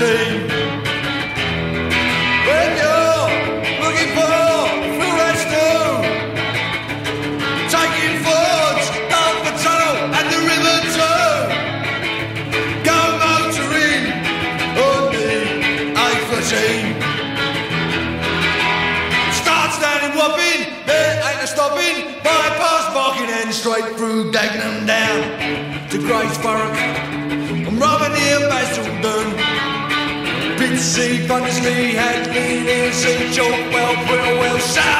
eternity. When you're looking for the that stone, taking forge down the tunnel and the river too. Go motoring on the A13. Start standing Wapping, there ain't a stopping. Bypass Barking, End straight through Dagenham down to Grays Thurrock. Pitsea, Thundersley, Hadleigh, near St. Well, well, Southend's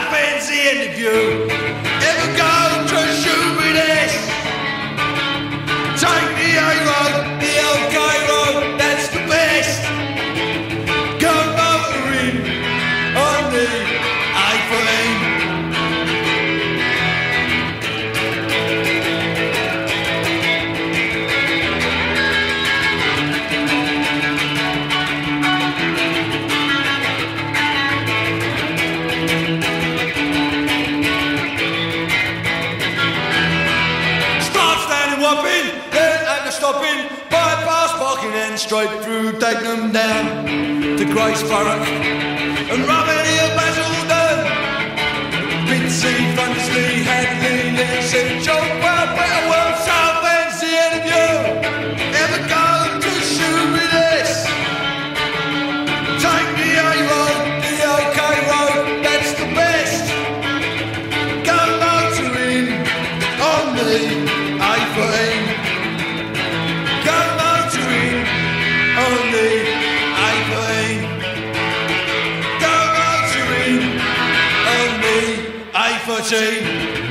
stopping, bypass Barking and straight through, take them down to Grays Thurrock and here Basildon. Pitsea, Thundersley, Hadleigh, St. John, well, better well, South End's the end of you. Ever go to Shooby this? Take the Go